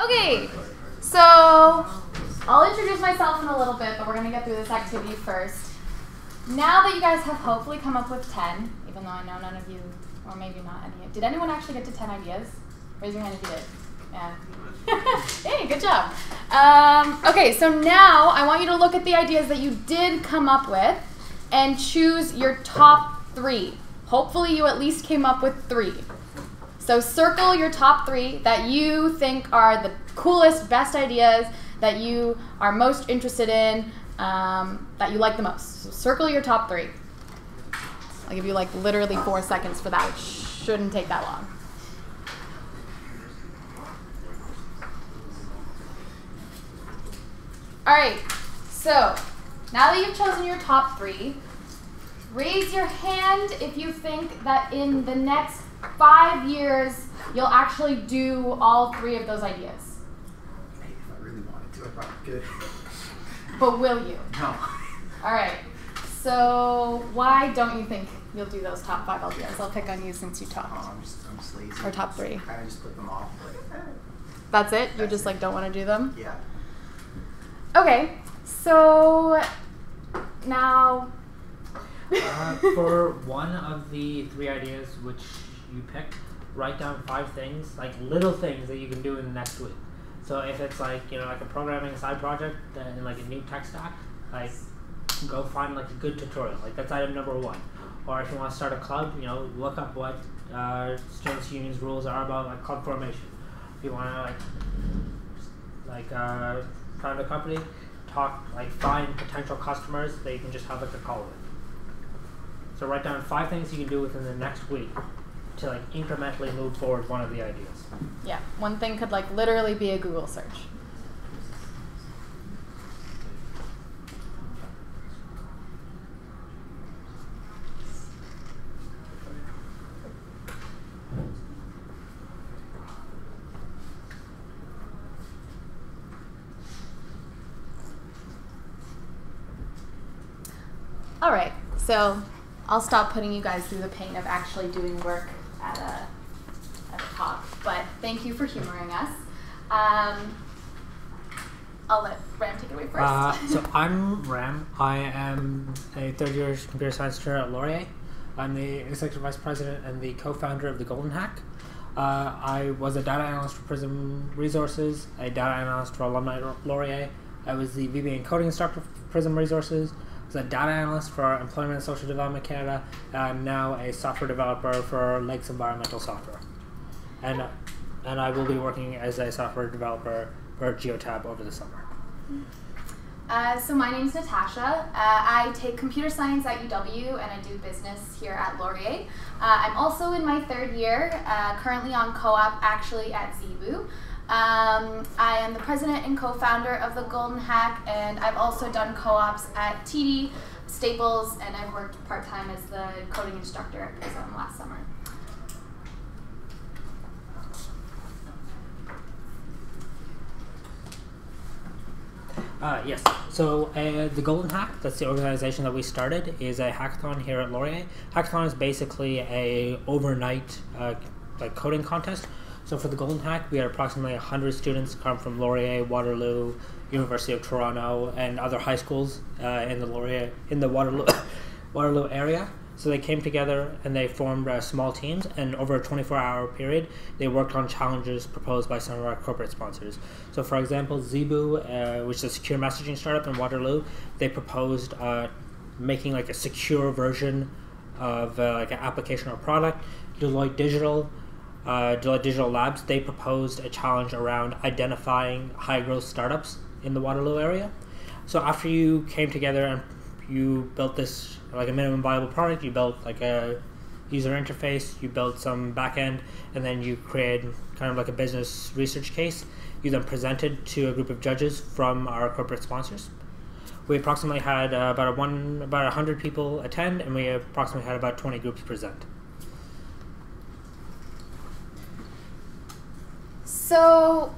Okay, so I'll introduce myself in a little bit, but we're gonna get through this activity first. Now that you guys have hopefully come up with 10, even though I know none of you, or maybe not any, did anyone actually get to 10 ideas? Raise your hand if you did. Yeah. hey, good job. Um, okay, so now I want you to look at the ideas that you did come up with and choose your top three. Hopefully, you at least came up with three. So, circle your top three that you think are the coolest, best ideas that you are most interested in, um, that you like the most. So, circle your top three. I'll give you like literally four seconds for that, which shouldn't take that long. All right, so now that you've chosen your top three, raise your hand if you think that in the next five years you'll actually do all three of those ideas. Hey, if I really wanted to, I probably could. But will you? No. All right. So why don't you think you'll do those top five ideas? I'll pick on you since you Oh. I'm just, I'm just lazy. Or top three. Kind of just put them off. Like, eh. That's it. You That's just it. like don't want to do them. yeah. Okay. So now. Uh, for one of the three ideas which you pick, write down five things, like little things that you can do in the next week. So if it's like you know like a programming side project and like a new tech stack, like go find like a good tutorial. Like that's item number one. Or if you want to start a club, you know look up what uh, students unions rules are about like club formation. If you want to like like uh, found a company, talk like find potential customers that you can just have like a call with. So write down five things you can do within the next week to like incrementally move forward one of the ideas. Yeah, one thing could like literally be a Google search. All right, so I'll stop putting you guys through the pain of actually doing work at a at a talk, but thank you for humoring us. Um, I'll let Ram take it away first. Uh, so I'm Ram. I am a third year computer science student at Laurier. I'm the executive vice president and the co-founder of the Golden Hack. Uh, I was a data analyst for Prism Resources, a data analyst for Alumni Laurier. I was the VB and coding instructor for Prism Resources. I was a data analyst for Employment and Social Development Canada. And I'm now a software developer for Lakes Environmental Software. And, and I will be working as a software developer for Geotab over the summer. Uh, so my name is Natasha. Uh, I take computer science at UW and I do business here at Laurier. Uh, I'm also in my third year, uh, currently on co-op actually at Zebu. Um, I am the president and co-founder of the Golden Hack, and I've also done co-ops at TD, Staples, and I've worked part-time as the coding instructor at Prism last summer. Uh, yes. So uh, the Golden Hack, that's the organization that we started, is a hackathon here at Laurier. Hackathon is basically a overnight uh, like coding contest. So for the Golden Hack, we had approximately 100 students come from Laurier, Waterloo, University of Toronto, and other high schools uh, in the Laurier in the Waterloo Waterloo area. So they came together and they formed uh, small teams, and over a 24-hour period, they worked on challenges proposed by some of our corporate sponsors. So, for example, Zebu, uh, which is a secure messaging startup in Waterloo, they proposed uh, making like a secure version of uh, like an application or product. Deloitte Digital, uh, Deloitte Digital Labs, they proposed a challenge around identifying high-growth startups in the Waterloo area. So after you came together and you built this like a minimum viable product, you built like a user interface, you built some backend, and then you created kind of like a business research case. You then presented to a group of judges from our corporate sponsors. We approximately had uh, about a one about hundred people attend, and we approximately had about twenty groups present. So,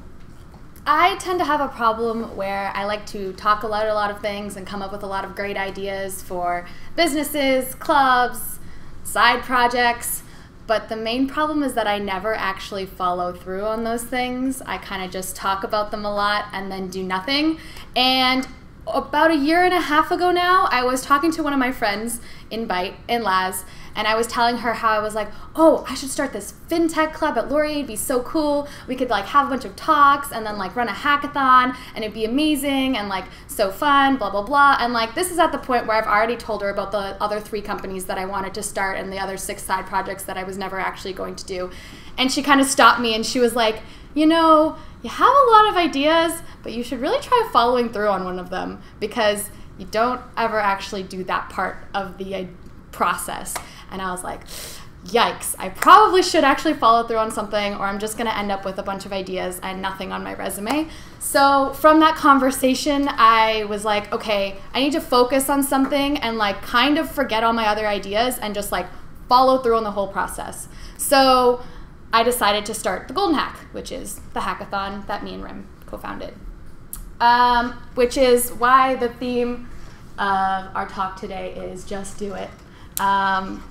I tend to have a problem where I like to talk about a lot of things and come up with a lot of great ideas for businesses, clubs, side projects. But the main problem is that I never actually follow through on those things. I kind of just talk about them a lot and then do nothing. And about a year and a half ago now, I was talking to one of my friends in Byte, in Laz, and I was telling her how I was like, oh, I should start this fintech club at Laurier. It'd be so cool. We could like have a bunch of talks and then like run a hackathon and it'd be amazing and like so fun, blah, blah, blah. And like this is at the point where I've already told her about the other three companies that I wanted to start and the other six side projects that I was never actually going to do. And she kind of stopped me and she was like, you know, you have a lot of ideas, but you should really try following through on one of them because you don't ever actually do that part of the process. And I was like, yikes, I probably should actually follow through on something, or I'm just going to end up with a bunch of ideas and nothing on my resume. So, from that conversation, I was like, okay, I need to focus on something and like kind of forget all my other ideas and just like follow through on the whole process. So, I decided to start the Golden Hack, which is the hackathon that me and Ram co founded. Um, which is why the theme of our talk today is just do it. Um,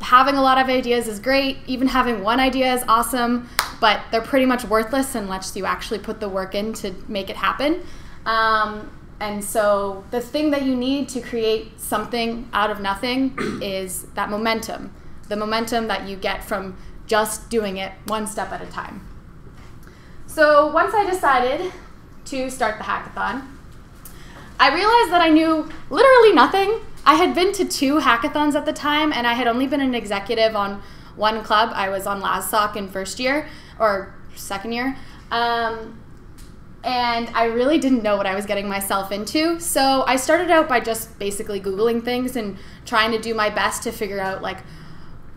having a lot of ideas is great. Even having one idea is awesome, but they're pretty much worthless unless you actually put the work in to make it happen. Um, and so the thing that you need to create something out of nothing is that momentum, the momentum that you get from just doing it one step at a time. So once I decided to start the hackathon, I realized that I knew literally nothing I had been to two hackathons at the time, and I had only been an executive on one club. I was on LASSOC in first year or second year. Um, and I really didn't know what I was getting myself into. So I started out by just basically Googling things and trying to do my best to figure out, like,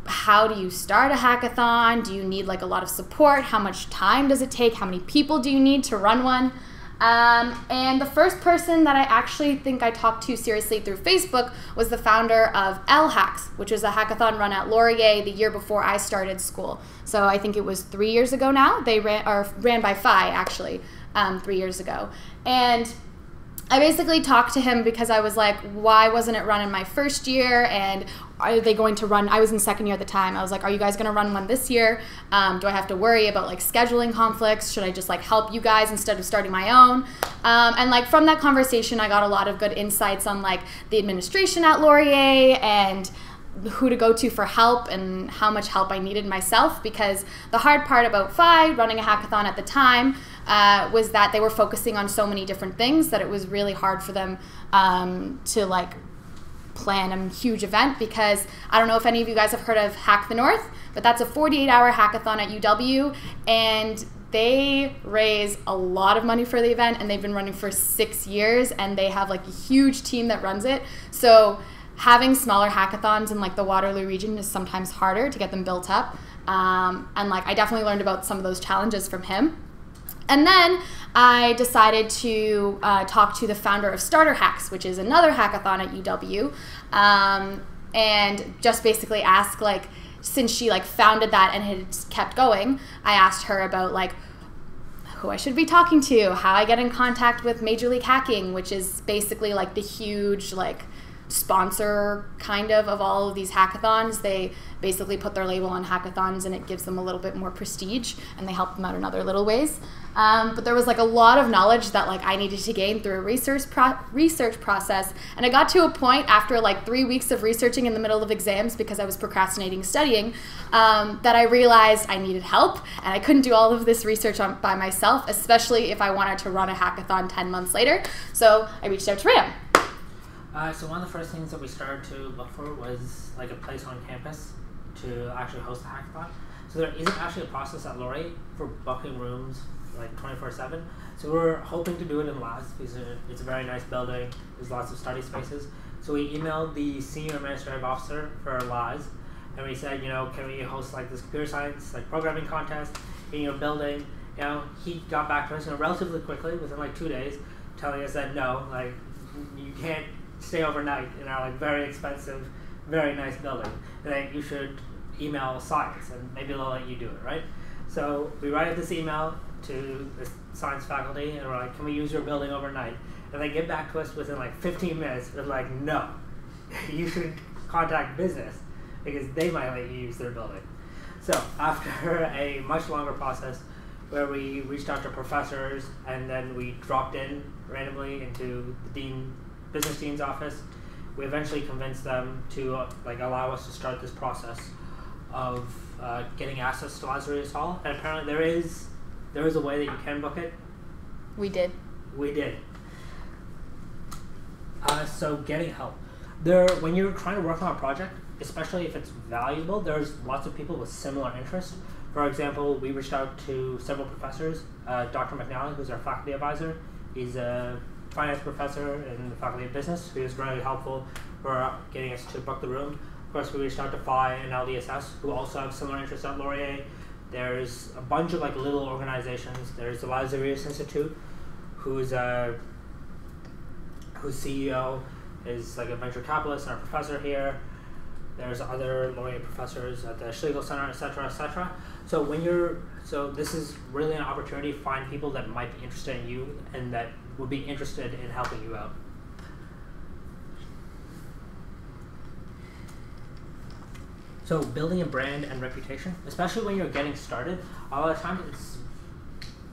how do you start a hackathon? Do you need like a lot of support? How much time does it take? How many people do you need to run one? Um, and the first person that I actually think I talked to seriously through Facebook was the founder of L Hacks, which was a hackathon run at Laurier the year before I started school. So I think it was three years ago now. They ran or ran by Phi actually um, three years ago, and I basically talked to him because I was like, why wasn't it run in my first year? And are they going to run? I was in second year at the time. I was like, are you guys going to run one this year? Um, do I have to worry about like scheduling conflicts? Should I just like help you guys instead of starting my own? Um, and like from that conversation, I got a lot of good insights on like the administration at Laurier and who to go to for help and how much help I needed myself because the hard part about Phi running a hackathon at the time uh, was that they were focusing on so many different things that it was really hard for them um, to like plan a huge event because I don't know if any of you guys have heard of Hack the North, but that's a 48 hour hackathon at UW and they raise a lot of money for the event and they've been running for six years and they have like a huge team that runs it. So having smaller hackathons in like the Waterloo region is sometimes harder to get them built up. Um, and like I definitely learned about some of those challenges from him. And then I decided to uh, talk to the founder of Starter Hacks, which is another hackathon at UW, um, and just basically ask like, since she like founded that and had kept going, I asked her about like who I should be talking to, how I get in contact with Major League Hacking, which is basically like the huge like sponsor kind of of all of these hackathons. They basically put their label on hackathons and it gives them a little bit more prestige and they help them out in other little ways. Um, but there was like a lot of knowledge that like I needed to gain through a research pro- research process, and I got to a point after like three weeks of researching in the middle of exams because I was procrastinating studying um, that I realized I needed help and I couldn't do all of this research on, by myself, especially if I wanted to run a hackathon ten months later. So I reached out to Ram. Uh, so one of the first things that we started to look for was like a place on campus to actually host a hackathon. So there isn't actually a process at Laurier for booking rooms like 24/7. So we're hoping to do it in Laz because it's a very nice building. There's lots of study spaces. So we emailed the senior administrative officer for Laz, and we said, you know, can we host like this computer science like programming contest in your building? You know, he got back to us you know, relatively quickly within like two days, telling us that no, like you can't stay overnight in our like very expensive, very nice building. And then you should email science, and maybe they'll let you do it, right? So we write this email to the science faculty, and we're like, "Can we use your building overnight?" And they get back to us within like 15 minutes. They're like, "No, you should contact business because they might let you use their building. So after a much longer process, where we reached out to professors and then we dropped in randomly into the dean, business dean's office, we eventually convinced them to uh, like allow us to start this process of uh, getting access to Lazaridis Hall. And apparently there is there is a way that you can book it. We did. We did. Uh, so getting help. There, when you're trying to work on a project, especially if it's valuable, there's lots of people with similar interests. For example, we reached out to several professors. Uh, Dr. McNally, who's our faculty advisor, he's a finance professor in the faculty of business, who was really helpful for getting us to book the room. Of course, we reached out to Phi and LDSS, who also have similar interests at Laurier. There's a bunch of like little organizations. There's the Lazaridis Institute, who's a whose CEO is like a venture capitalist and a professor here. There's other Laurier professors at the Schlegel Center, etc., etc. So when you're so this is really an opportunity to find people that might be interested in you and that would be interested in helping you out. So building a brand and reputation, especially when you're getting started, a lot of times it's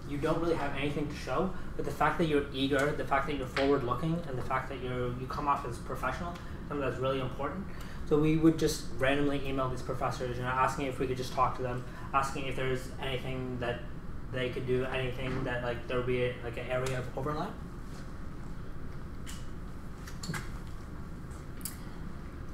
you don't really have anything to show, but the fact that you're eager, the fact that you're forward looking, and the fact that you you come off as professional, something that's really important. So we would just randomly email these professors, you know, asking if we could just talk to them, asking if there's anything that they could do, anything that like there would be a, like an area of overlap.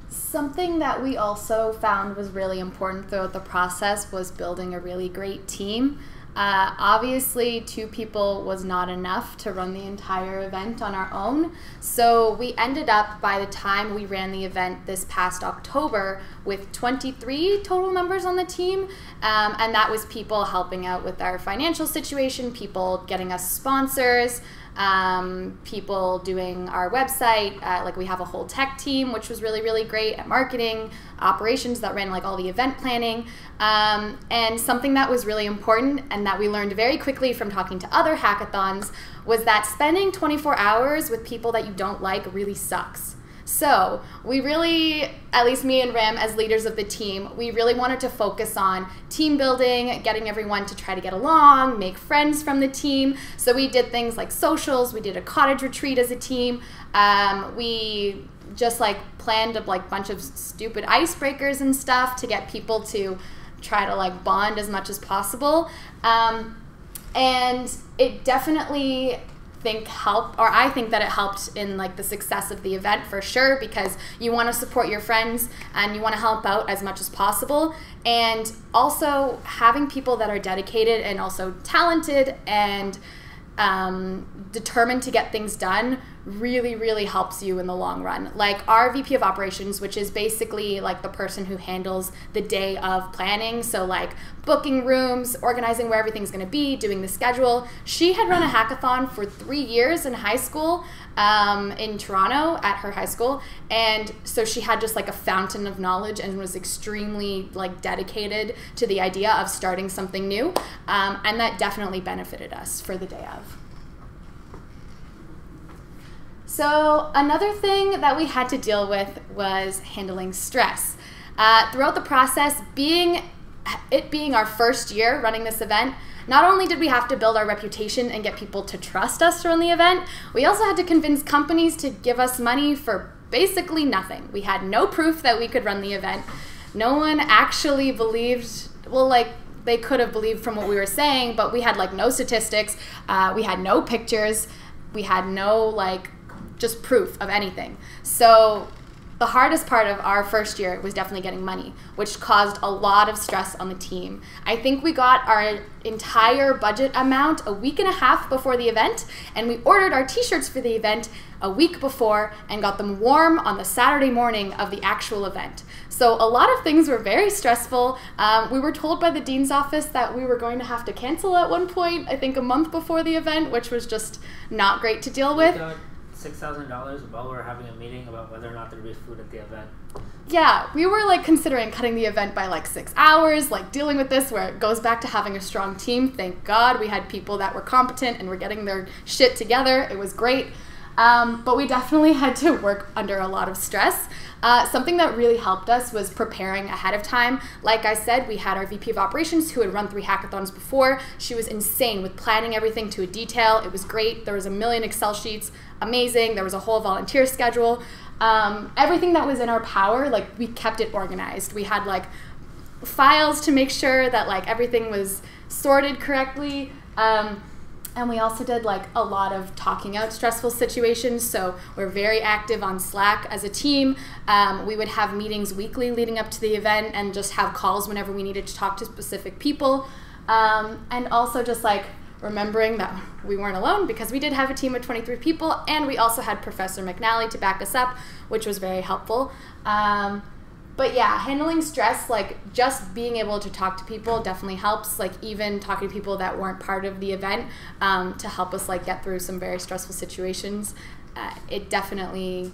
Something that we also found was really important throughout the process was building a really great team. Uh, obviously, two people was not enough to run the entire event on our own. So we ended up, by the time we ran the event this past October, with 23 total members on the team. Um, and that was people helping out with our financial situation, people getting us sponsors. Um, people doing our website. Uh, like we have a whole tech team, which was really, really great at marketing, operations that ran like all the event planning. Um, and something that was really important and that we learned very quickly from talking to other hackathons was that spending 24 hours with people that you don't like really sucks. So, we really, at least me and Ram as leaders of the team, we really wanted to focus on team building, getting everyone to try to get along, make friends from the team. So, we did things like socials, we did a cottage retreat as a team. Um, we just like planned a like bunch of stupid icebreakers and stuff to get people to try to like bond as much as possible. Um, and it definitely think help or I think that it helped in like the success of the event for sure because you want to support your friends and you want to help out as much as possible. And also having people that are dedicated and also talented and um, determined to get things done really really helps you in the long run. Like our vp of operations which is basically like the person who handles the day of planning so like booking rooms organizing where everything's going to be doing the schedule she had run a hackathon for three years in high school um, in toronto at her high school and so she had just like a fountain of knowledge and was extremely like dedicated to the idea of starting something new um, and that definitely benefited us for the day of so, another thing that we had to deal with was handling stress. Uh, throughout the process, being it being our first year running this event, not only did we have to build our reputation and get people to trust us to run the event, we also had to convince companies to give us money for basically nothing. We had no proof that we could run the event. No one actually believed, well, like, they could have believed from what we were saying, but we had like no statistics, uh, we had no pictures, we had no like just proof of anything. So the hardest part of our first year was definitely getting money, which caused a lot of stress on the team. I think we got our entire budget amount a week and a half before the event, and we ordered our t shirts for the event a week before and got them warm on the Saturday morning of the actual event. So a lot of things were very stressful. Um, we were told by the dean's office that we were going to have to cancel at one point, I think a month before the event, which was just not great to deal with six thousand dollars while we are having a meeting about whether or not there'd be food at the event. Yeah, we were like considering cutting the event by like six hours, like dealing with this where it goes back to having a strong team. Thank God we had people that were competent and were getting their shit together. It was great. Um, but we definitely had to work under a lot of stress. Uh, something that really helped us was preparing ahead of time. Like I said, we had our VP of operations who had run three hackathons before. She was insane with planning everything to a detail. It was great. There was a million Excel sheets, amazing. There was a whole volunteer schedule. Um, everything that was in our power, like we kept it organized. We had like files to make sure that like everything was sorted correctly. Um, and we also did like a lot of talking out stressful situations. So we're very active on Slack as a team. Um, we would have meetings weekly leading up to the event and just have calls whenever we needed to talk to specific people. Um, and also just like remembering that we weren't alone because we did have a team of 23 people and we also had Professor McNally to back us up, which was very helpful. Um, but yeah, handling stress, like just being able to talk to people definitely helps. Like even talking to people that weren't part of the event um, to help us like get through some very stressful situations. Uh, it definitely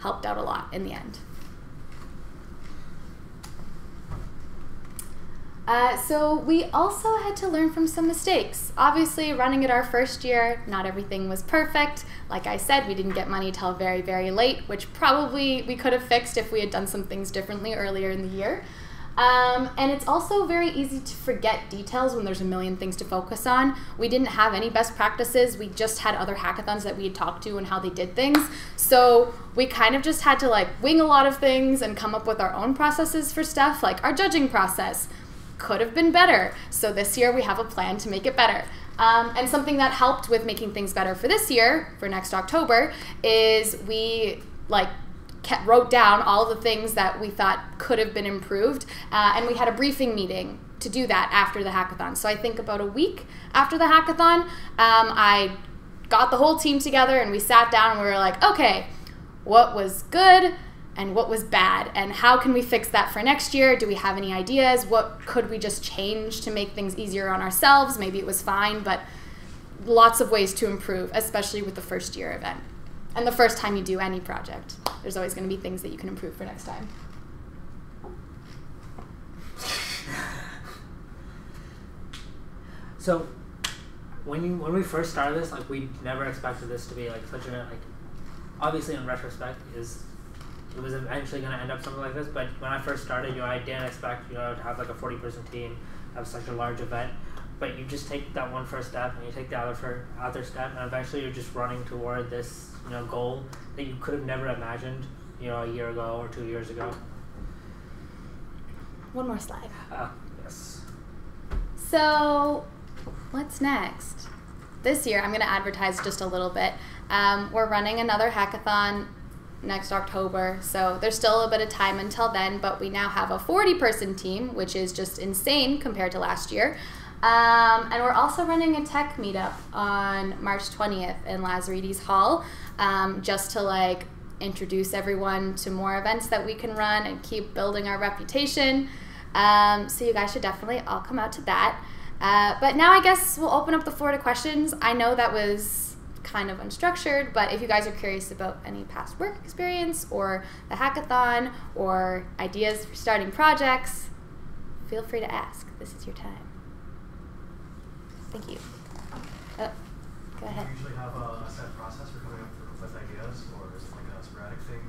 helped out a lot in the end. Uh, so we also had to learn from some mistakes. Obviously, running it our first year, not everything was perfect. Like I said, we didn't get money till very, very late, which probably we could have fixed if we had done some things differently earlier in the year. Um, and it's also very easy to forget details when there's a million things to focus on. We didn't have any best practices. We just had other hackathons that we had talked to and how they did things. So we kind of just had to like wing a lot of things and come up with our own processes for stuff, like our judging process could have been better. So this year we have a plan to make it better. Um, and something that helped with making things better for this year, for next October, is we like kept, wrote down all the things that we thought could have been improved, uh, and we had a briefing meeting to do that after the hackathon. So I think about a week after the hackathon, um, I got the whole team together and we sat down and we were like, okay, what was good? And what was bad and how can we fix that for next year? Do we have any ideas? What could we just change to make things easier on ourselves? Maybe it was fine but lots of ways to improve especially with the first year event and the first time you do any project. There's always going to be things that you can improve for next time. So when you when we first started this like we never expected this to be like such a like obviously in retrospect is it was eventually going to end up something like this. But when I first started, you know, I didn't expect you know to have like a forty person team, have such a large event. But you just take that one first step, and you take the other for other step, and eventually you're just running toward this you know goal that you could have never imagined you know a year ago or two years ago. One more slide. Uh, yes. So, what's next? This year, I'm going to advertise just a little bit. Um, we're running another hackathon next October. So there's still a bit of time until then, but we now have a 40 person team, which is just insane compared to last year. Um, and we're also running a tech meetup on March 20th in Lazaridis Hall um, just to like introduce everyone to more events that we can run and keep building our reputation. Um, so you guys should definitely all come out to that. Uh, but now I guess we'll open up the floor to questions. I know that was kind of unstructured, but if you guys are curious about any past work experience or the hackathon or ideas for starting projects, feel free to ask. This is your time. Thank you. Oh, go ahead. Do you usually have a, a set process for coming up with ideas, or is it like a sporadic thing?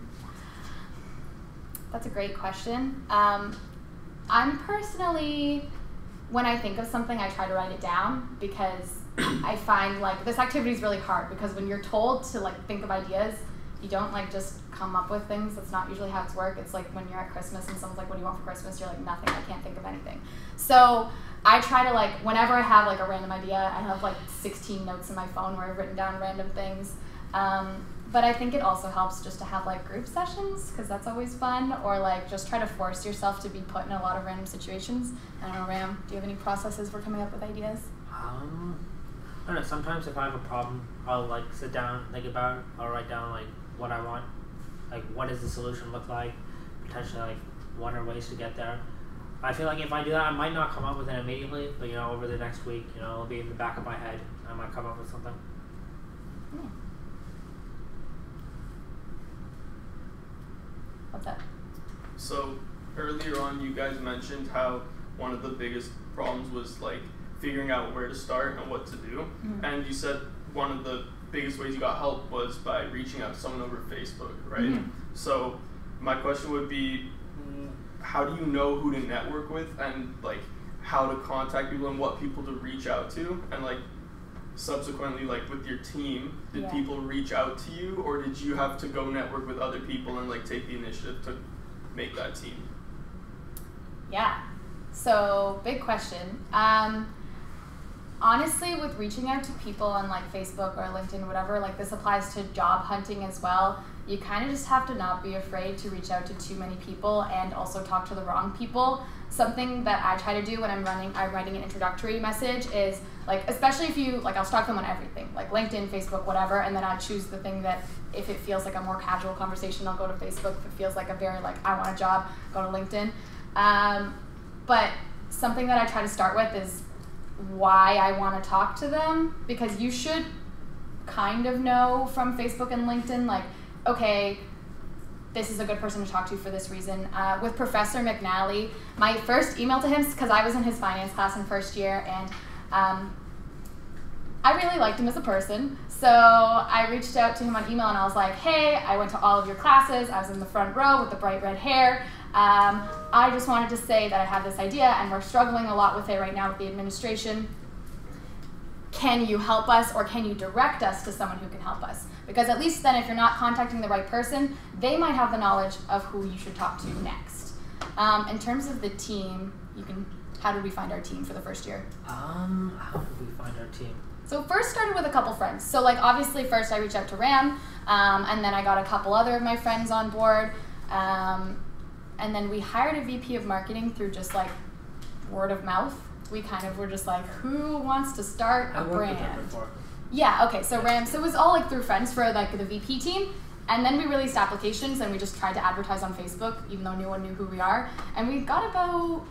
That's a great question. Um, I'm personally, when I think of something, I try to write it down because I find like this activity is really hard because when you're told to like think of ideas, you don't like just come up with things. That's not usually how it's work. It's like when you're at Christmas and someone's like, "What do you want for Christmas?" You're like, "Nothing. I can't think of anything." So I try to like whenever I have like a random idea, I have like 16 notes in my phone where I've written down random things. Um, but I think it also helps just to have like group sessions because that's always fun, or like just try to force yourself to be put in a lot of random situations. I don't know, Ram. Do you have any processes for coming up with ideas? Um, I don't know. Sometimes if I have a problem, I'll like sit down, think about it. I'll write down like what I want, like what does the solution look like, potentially like what are ways to get there. I feel like if I do that, I might not come up with it immediately, but you know, over the next week, you know, it'll be in the back of my head. I might come up with something. Yeah. What's up? So earlier on, you guys mentioned how one of the biggest problems was like figuring out where to start and what to do. Mhm. And you said one of the biggest ways you got help was by reaching out to someone over Facebook, right? Mhm. So my question would be, how do you know who to network with and like how to contact people and what people to reach out to and like subsequently like with your team did Yeah. people reach out to you or did you have to go network with other people and like take the initiative to make that team Yeah. So, big question. Um, honestly, with reaching out to people on like Facebook or LinkedIn, whatever, like this applies to job hunting as well. You kind of just have to not be afraid to reach out to too many people and also talk to the wrong people. Something that I try to do when I'm running, I'm writing an introductory message is like, especially if you like, I'll stalk them on everything, like LinkedIn, Facebook, whatever, and then I choose the thing that if it feels like a more casual conversation, I'll go to Facebook. If it feels like a very like I want a job, go to LinkedIn. Um, but something that I try to start with is why I want to talk to them because you should kind of know from Facebook and LinkedIn, like, okay, this is a good person to talk to for this reason. Uh, with Professor McNally, my first email to him, because I was in his finance class in first year, and um, I really liked him as a person. So I reached out to him on email and I was like, hey, I went to all of your classes. I was in the front row with the bright red hair. Um, I just wanted to say that I have this idea and we're struggling a lot with it right now with the administration. Can you help us or can you direct us to someone who can help us? Because at least then, if you're not contacting the right person, they might have the knowledge of who you should talk to next. Um, in terms of the team, you can. How did we find our team for the first year? Um, how did we find our team? So first started with a couple friends. So like obviously first I reached out to Ram, um, and then I got a couple other of my friends on board, um, and then we hired a VP of marketing through just like word of mouth. We kind of were just like, who wants to start a I worked with her brand? Yeah, okay, so Ram, so it was all like through friends for like the VP team. And then we released applications and we just tried to advertise on Facebook, even though no one knew who we are. And we got about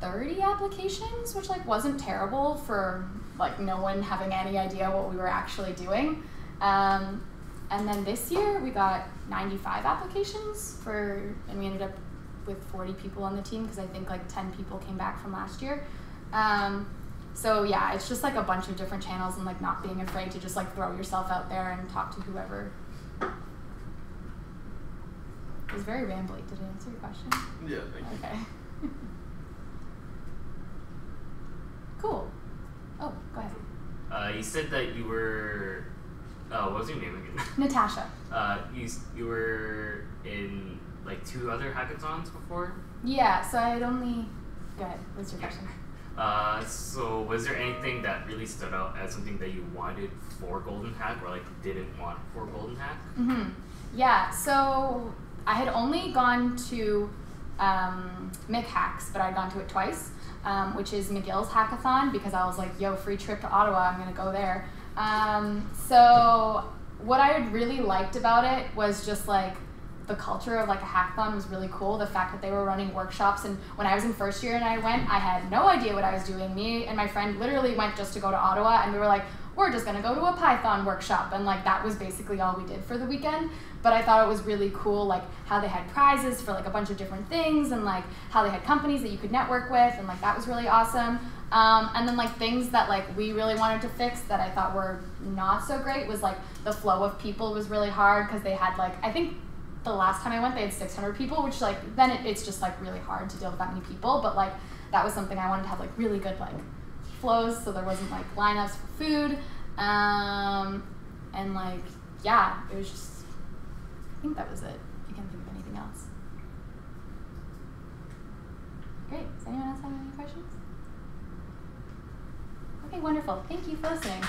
30 applications, which like wasn't terrible for like no one having any idea what we were actually doing. Um, and then this year we got 95 applications for, and we ended up with 40 people on the team because I think like 10 people came back from last year. Um, so yeah, it's just like a bunch of different channels and like not being afraid to just like throw yourself out there and talk to whoever. It was very rambly. Did it answer your question? yeah thank you Okay. cool. Oh, go ahead. Uh, you said that you were. Oh, what was your name again? Natasha. Uh, you you were in like two other hackathons before. Yeah, so I had only. Go ahead. What's your question? Uh, so was there anything that really stood out as something that you wanted for Golden Hack, or like didn't want for Golden Hack? hmm Yeah, so I had only gone to um, McHacks, but I'd gone to it twice, um, which is McGill's hackathon, because I was like, yo, free trip to Ottawa, I'm going to go there. Um, so what I really liked about it was just like the culture of like a hackathon was really cool. The fact that they were running workshops, and when I was in first year and I went, I had no idea what I was doing. Me and my friend literally went just to go to Ottawa, and we were like, we're just gonna go to a Python workshop, and like that was basically all we did for the weekend. But I thought it was really cool, like how they had prizes for like a bunch of different things, and like how they had companies that you could network with, and like that was really awesome. Um, and then like things that like we really wanted to fix that I thought were not so great was like the flow of people was really hard because they had like I think the last time I went they had 600 people, which like then it, it's just like really hard to deal with that many people. But like that was something I wanted to have like really good like flows so there wasn't like lineups for food. Um, and like yeah it was just i think that was it. I can't think of anything else. Great. Does anyone else have any questions? Okay wonderful. Thank you for listening